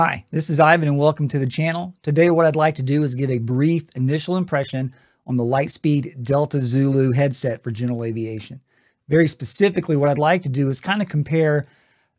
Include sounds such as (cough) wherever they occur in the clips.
Hi, this is Ivan and welcome to the channel. Today what I'd like to do is give a brief initial impression on the Lightspeed Delta Zulu headset for general aviation. Very specifically what I'd like to do is kind of compare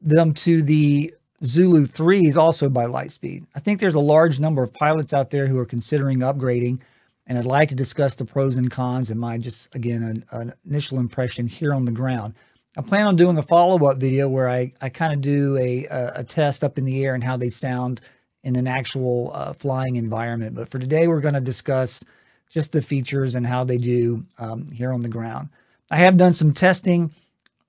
them to the Zulu 3s also by Lightspeed. I think there's a large number of pilots out there who are considering upgrading and I'd like to discuss the pros and cons and my just again an, an initial impression here on the ground. I plan on doing a follow-up video where I, I kind of do a, a, a, test up in the air and how they sound in an actual uh, flying environment. But for today, we're going to discuss just the features and how they do um, here on the ground. I have done some testing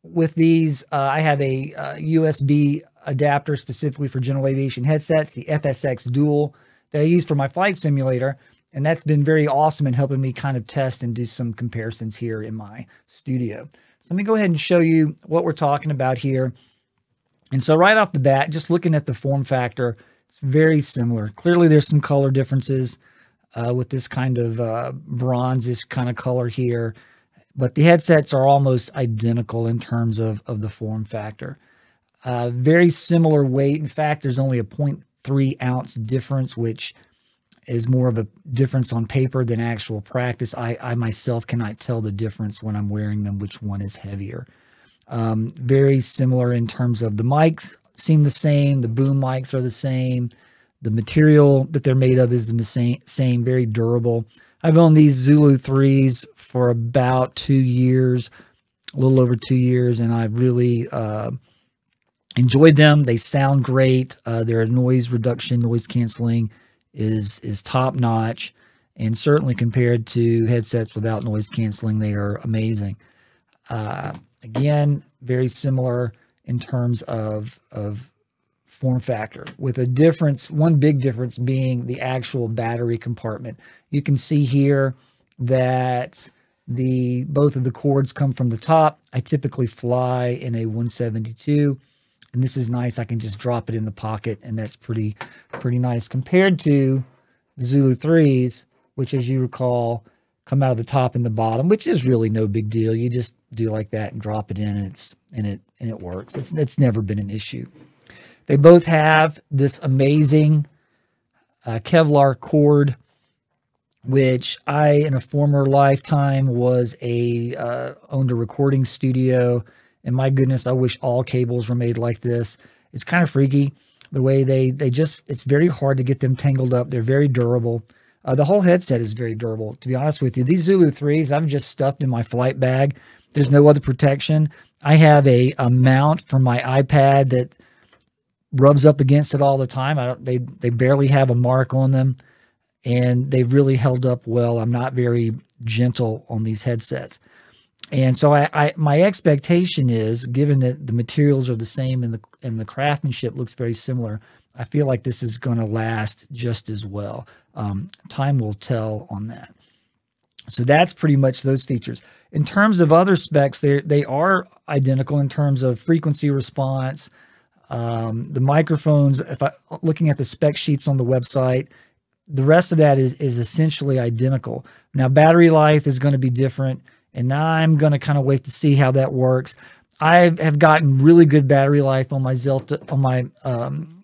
with these. Uh, I have a uh, USB adapter specifically for general aviation headsets, the FSX Dual that I use for my flight simulator. And that's been very awesome in helping me kind of test and do some comparisons here in my studio. So let me go ahead and show you what we're talking about here. And so right off the bat, just looking at the form factor, it's very similar. Clearly there's some color differences uh, with this kind of uh, bronzish kind of color here, but the headsets are almost identical in terms of, of the form factor. Uh, very similar weight. In fact, there's only a 0.3 ounce difference, which is more of a difference on paper than actual practice. I, I myself cannot tell the difference when I'm wearing them, which one is heavier. Um, very similar in terms of the mics seem the same. The boom mics are the same. The material that they're made of is the same, same very durable. I've owned these Zulu 3s for about two years, a little over two years, and I've really uh, enjoyed them. They sound great. Uh, they're a noise reduction, noise canceling is is top notch, and certainly compared to headsets without noise canceling, they are amazing. Uh, again, very similar in terms of of form factor, with a difference. One big difference being the actual battery compartment. You can see here that the both of the cords come from the top. I typically fly in a 172 and this is nice. I can just drop it in the pocket and that's pretty, pretty nice compared to the Zulu 3s, which as you recall, come out of the top and the bottom, which is really no big deal. You just do like that and drop it in and it's, and it, and it works. It's, it's never been an issue. They both have this amazing uh, Kevlar cord, which I, in a former lifetime, was a uh, owned a recording studio and my goodness, I wish all cables were made like this. It's kind of freaky the way they they just it's very hard to get them tangled up. They're very durable. Uh, the whole headset is very durable. To be honest with you, these Zulu threes I've just stuffed in my flight bag. There's no other protection. I have a, a mount for my iPad that rubs up against it all the time. I don't, they they barely have a mark on them, and they've really held up well. I'm not very gentle on these headsets. And so I, I, my expectation is, given that the materials are the same and the and the craftsmanship looks very similar, I feel like this is going to last just as well. Um, time will tell on that. So that's pretty much those features. In terms of other specs, they they are identical in terms of frequency response. Um, the microphones, if I looking at the spec sheets on the website, the rest of that is is essentially identical. Now battery life is going to be different and now I'm going to kind of wait to see how that works. I have gotten really good battery life on my Zelta on my um,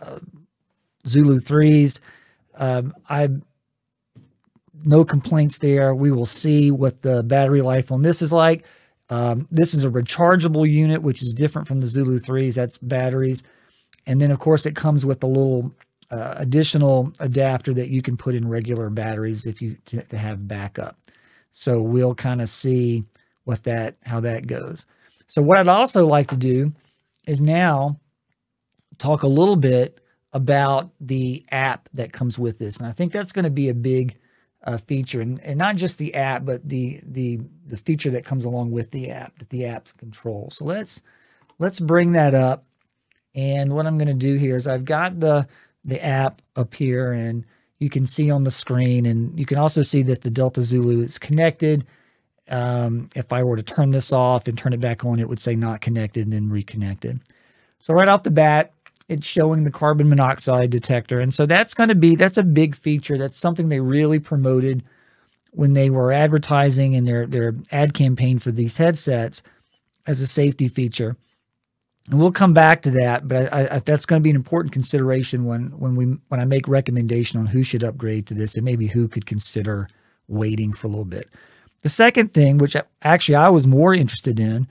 uh, Zulu threes. Um, I no complaints there. We will see what the battery life on this is like. Um, this is a rechargeable unit, which is different from the Zulu threes. That's batteries, and then of course it comes with a little uh, additional adapter that you can put in regular batteries if you to have backup. So we'll kind of see what that how that goes. So what I'd also like to do is now talk a little bit about the app that comes with this. And I think that's going to be a big uh, feature and, and not just the app, but the, the, the feature that comes along with the app that the app's control. So let's, let's bring that up. And what I'm going to do here is I've got the, the app up here and you can see on the screen. And you can also see that the Delta Zulu is connected. Um, if I were to turn this off and turn it back on, it would say not connected and then reconnected. So right off the bat, it's showing the carbon monoxide detector. And so that's going to be, that's a big feature. That's something they really promoted when they were advertising in their, their ad campaign for these headsets as a safety feature. And we'll come back to that, but I, I, that's going to be an important consideration when when we when I make recommendation on who should upgrade to this, and maybe who could consider waiting for a little bit. The second thing, which actually I was more interested in,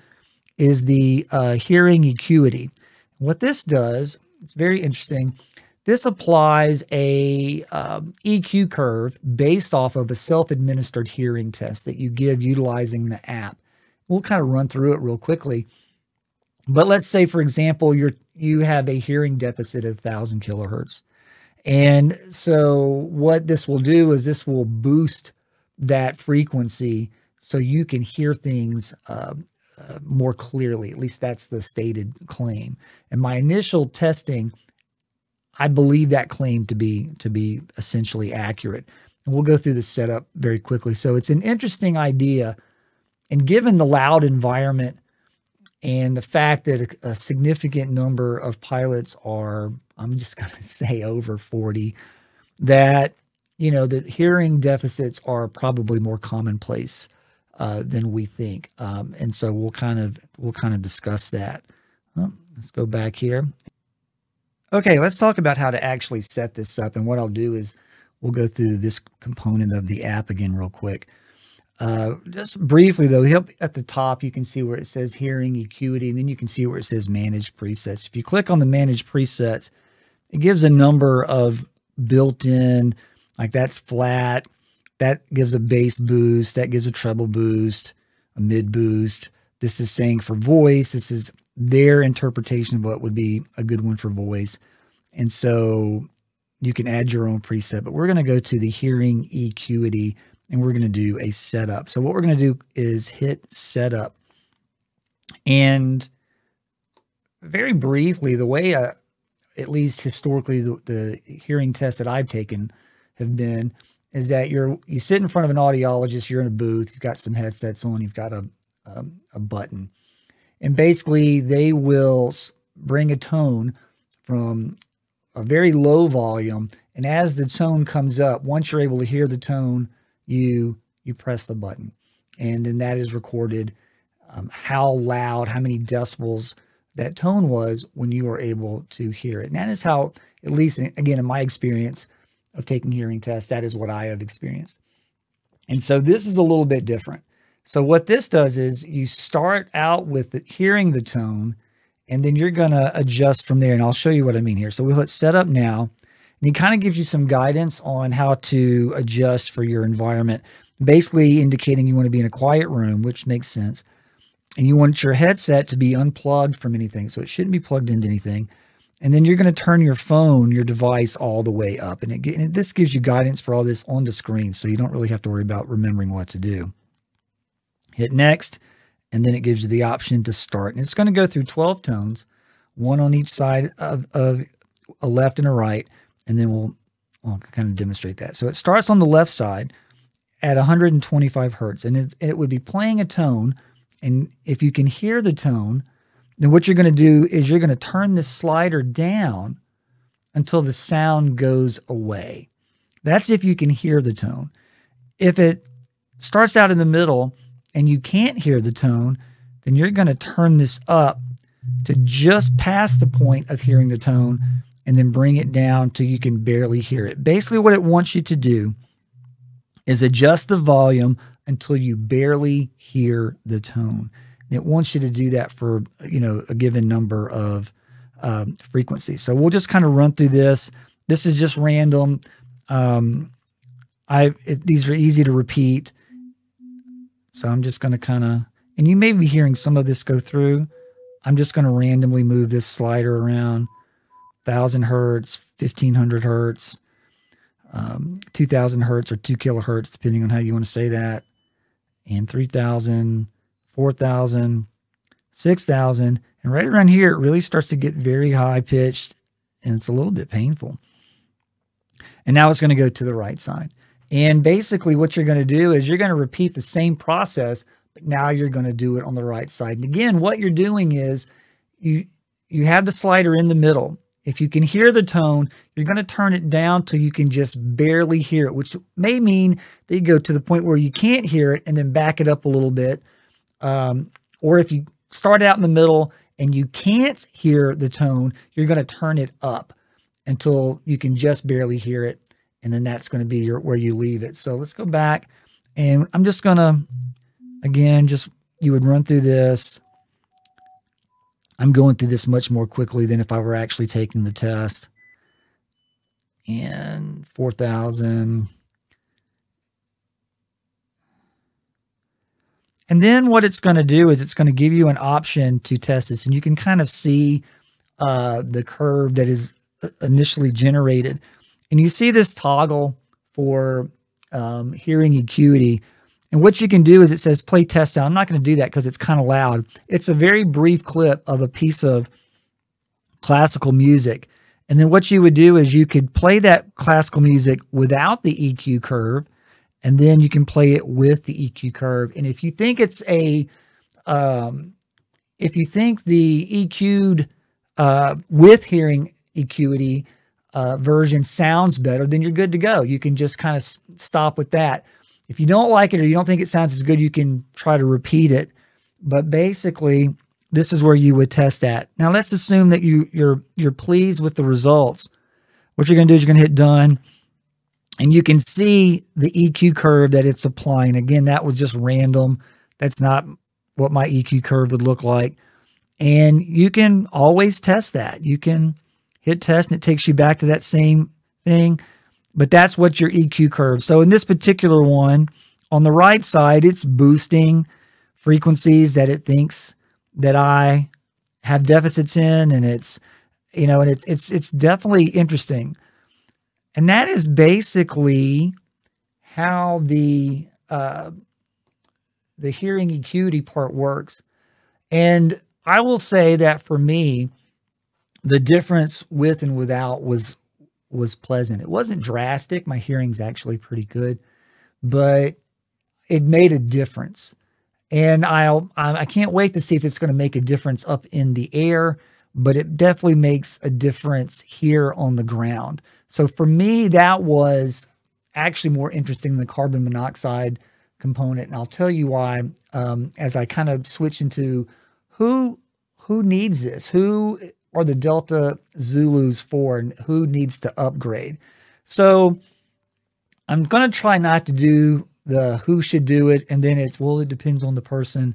is the uh, hearing acuity. What this does, it's very interesting. This applies a um, EQ curve based off of a self-administered hearing test that you give utilizing the app. We'll kind of run through it real quickly. But let's say, for example, you're you have a hearing deficit of 1,000 kilohertz. And so what this will do is this will boost that frequency so you can hear things uh, uh, more clearly. At least that's the stated claim. And my initial testing, I believe that claim to be to be essentially accurate. And we'll go through the setup very quickly. So it's an interesting idea. And given the loud environment and the fact that a, a significant number of pilots are, I'm just going (laughs) to say over 40, that, you know, that hearing deficits are probably more commonplace uh, than we think. Um, and so we'll kind of, we'll kind of discuss that. Well, let's go back here. Okay, let's talk about how to actually set this up. And what I'll do is we'll go through this component of the app again real quick. Uh, just briefly though, at the top you can see where it says hearing acuity, and then you can see where it says manage presets. If you click on the manage presets, it gives a number of built-in, like that's flat, that gives a bass boost, that gives a treble boost, a mid boost. This is saying for voice, this is their interpretation of what would be a good one for voice. And so you can add your own preset, but we're going to go to the hearing acuity and we're going to do a setup. So what we're going to do is hit setup. And very briefly, the way, uh, at least historically, the, the hearing tests that I've taken have been is that you're you sit in front of an audiologist, you're in a booth, you've got some headsets on, you've got a um, a button, and basically they will bring a tone from a very low volume, and as the tone comes up, once you're able to hear the tone you you press the button, and then that is recorded um, how loud, how many decibels that tone was when you were able to hear it. And that is how, at least again in my experience of taking hearing tests, that is what I have experienced. And so this is a little bit different. So what this does is you start out with the, hearing the tone, and then you're going to adjust from there. And I'll show you what I mean here. So we'll hit setup now. And he kind of gives you some guidance on how to adjust for your environment, basically indicating you want to be in a quiet room, which makes sense. And you want your headset to be unplugged from anything. So it shouldn't be plugged into anything. And then you're going to turn your phone, your device all the way up. And, it, and this gives you guidance for all this on the screen. So you don't really have to worry about remembering what to do. Hit next. And then it gives you the option to start. And it's going to go through 12 tones, one on each side of, of a left and a right and then we'll, we'll kind of demonstrate that. So it starts on the left side at 125 hertz, and it, it would be playing a tone. And if you can hear the tone, then what you're going to do is you're going to turn this slider down until the sound goes away. That's if you can hear the tone. If it starts out in the middle and you can't hear the tone, then you're going to turn this up to just past the point of hearing the tone and then bring it down till you can barely hear it. Basically, what it wants you to do is adjust the volume until you barely hear the tone. And it wants you to do that for you know a given number of um, frequencies. So we'll just kind of run through this. This is just random. Um, I it, these are easy to repeat. So I'm just going to kind of, and you may be hearing some of this go through. I'm just going to randomly move this slider around. 1000 hertz, 1500 hertz, um, 2000 hertz or 2 kilohertz, depending on how you want to say that, and 3000, 4000, 6000. And right around here, it really starts to get very high pitched and it's a little bit painful. And now it's going to go to the right side. And basically, what you're going to do is you're going to repeat the same process, but now you're going to do it on the right side. And again, what you're doing is you you have the slider in the middle if you can hear the tone, you're going to turn it down till you can just barely hear it, which may mean that you go to the point where you can't hear it and then back it up a little bit. Um, or if you start out in the middle and you can't hear the tone, you're going to turn it up until you can just barely hear it. And then that's going to be your, where you leave it. So let's go back and I'm just going to, again, just you would run through this. I'm going through this much more quickly than if I were actually taking the test. And 4,000. And then what it's going to do is it's going to give you an option to test this. And you can kind of see uh, the curve that is uh, initially generated. And you see this toggle for um, hearing acuity. And what you can do is it says play test sound. I'm not going to do that because it's kind of loud. It's a very brief clip of a piece of classical music. And then what you would do is you could play that classical music without the EQ curve, and then you can play it with the EQ curve. And if you think it's a, um, if you think the EQ'd uh, with hearing acuity uh, version sounds better, then you're good to go. You can just kind of stop with that. If you don't like it or you don't think it sounds as good, you can try to repeat it. But basically, this is where you would test that. Now let's assume that you you're you're pleased with the results. What you're going to do is you're going to hit done and you can see the EQ curve that it's applying. Again, that was just random. That's not what my EQ curve would look like. And you can always test that. You can hit test and it takes you back to that same thing. But that's what your EQ curve. So in this particular one, on the right side, it's boosting frequencies that it thinks that I have deficits in, and it's you know, and it's it's it's definitely interesting. And that is basically how the uh, the hearing acuity part works. And I will say that for me, the difference with and without was was pleasant. It wasn't drastic. My hearing's actually pretty good, but it made a difference. And I'll I can't wait to see if it's going to make a difference up in the air, but it definitely makes a difference here on the ground. So for me, that was actually more interesting than the carbon monoxide component, and I'll tell you why um, as I kind of switch into who who needs this, who are the Delta Zulus for, and who needs to upgrade. So I'm going to try not to do the who should do it, and then it's well, it depends on the person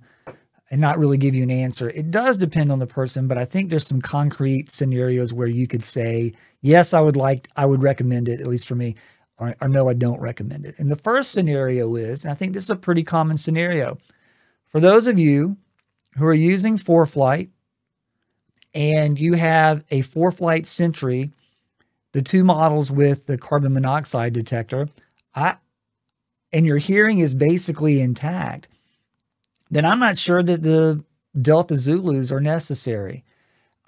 and not really give you an answer. It does depend on the person, but I think there's some concrete scenarios where you could say, yes, I would like, I would recommend it, at least for me, or, or no, I don't recommend it. And the first scenario is, and I think this is a pretty common scenario, for those of you who are using ForeFlight and you have a ForeFlight Sentry, the two models with the carbon monoxide detector, I, and your hearing is basically intact, then I'm not sure that the Delta Zulus are necessary.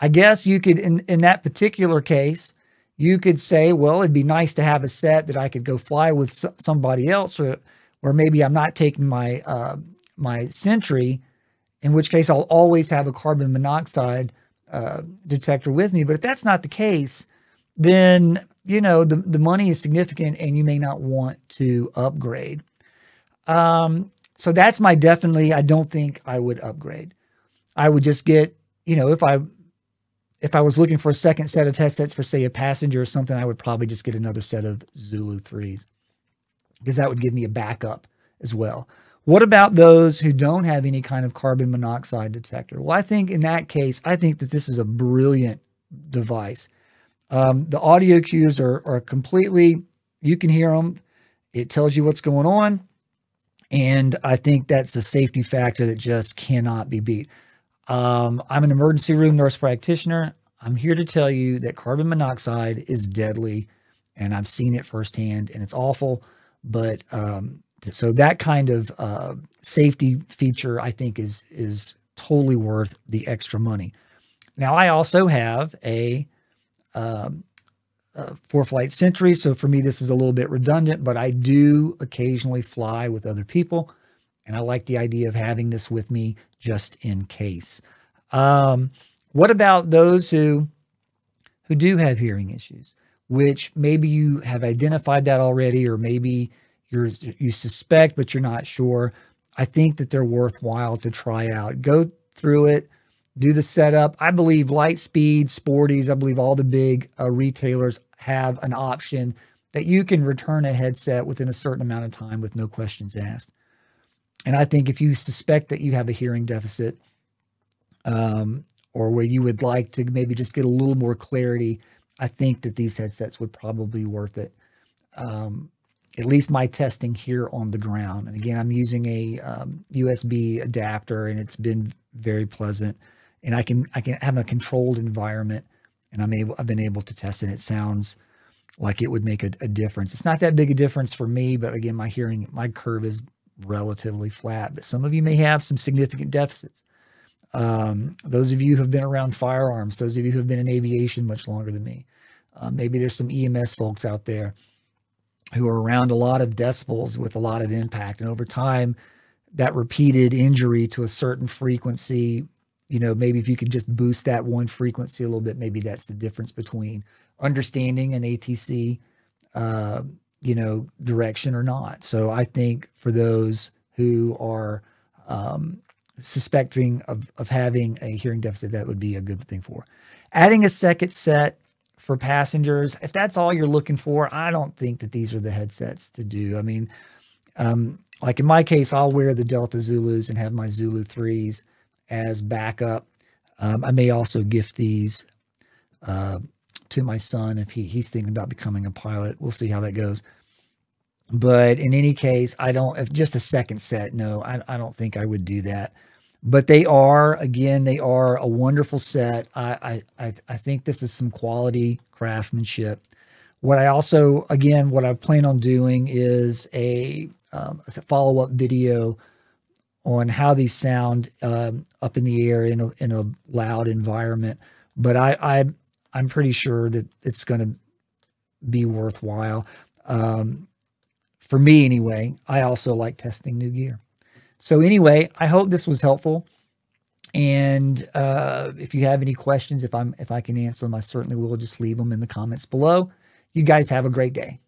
I guess you could, in, in that particular case, you could say, well, it'd be nice to have a set that I could go fly with somebody else, or, or maybe I'm not taking my uh, my Sentry, in which case I'll always have a carbon monoxide uh, detector with me. But if that's not the case, then you know the, the money is significant and you may not want to upgrade. Um, so that's my definitely, I don't think I would upgrade. I would just get, you know, if I if I was looking for a second set of headsets for say a passenger or something, I would probably just get another set of Zulu 3s because that would give me a backup as well. What about those who don't have any kind of carbon monoxide detector? Well, I think in that case, I think that this is a brilliant device. Um, the audio cues are, are completely, you can hear them. It tells you what's going on. And I think that's a safety factor that just cannot be beat. Um, I'm an emergency room nurse practitioner. I'm here to tell you that carbon monoxide is deadly, and I've seen it firsthand, and it's awful. But um, so that kind of uh, safety feature, I think, is is totally worth the extra money. Now, I also have a, um, a ForeFlight Sentry, so for me this is a little bit redundant, but I do occasionally fly with other people, and I like the idea of having this with me just in case. Um, what about those who who do have hearing issues, which maybe you have identified that already, or maybe you're you suspect but you're not sure. I think that they're worthwhile to try out. Go through it. do the setup. I believe Lightspeed, Sporty's, I believe all the big uh, retailers have an option that you can return a headset within a certain amount of time with no questions asked. And I think if you suspect that you have a hearing deficit, um, or where you would like to maybe just get a little more clarity, I think that these headsets would probably be worth it. Um, at least my testing here on the ground. And again, I'm using a um, USB adapter, and it's been very pleasant. And I can I can have a controlled environment, and I'm able I've been able to test and It sounds like it would make a, a difference. It's not that big a difference for me, but again, my hearing my curve is relatively flat. But some of you may have some significant deficits. Um, those of you who have been around firearms, those of you who have been in aviation much longer than me, uh, maybe there's some EMS folks out there who are around a lot of decibels with a lot of impact. And over time, that repeated injury to a certain frequency, you know, maybe if you could just boost that one frequency a little bit, maybe that's the difference between understanding an ATC, uh, you know, direction or not. So I think for those who are um, suspecting of, of having a hearing deficit, that would be a good thing for. Adding a second set for passengers, if that's all you're looking for, I don't think that these are the headsets to do. I mean, um, like in my case, I'll wear the Delta Zulus and have my Zulu 3s as backup. Um, I may also gift these uh, to my son if he, he's thinking about becoming a pilot. We'll see how that goes. But in any case, I don't, if just a second set, no, I, I don't think I would do that but they are again they are a wonderful set. I, I i think this is some quality craftsmanship. What i also again what i plan on doing is a, um, a follow-up video on how these sound um, up in the air in a, in a loud environment. But i i i'm pretty sure that it's going to be worthwhile. Um, for me anyway i also like testing new gear so anyway, I hope this was helpful. And uh, if you have any questions, if I'm if I can answer them, I certainly will. Just leave them in the comments below. You guys have a great day.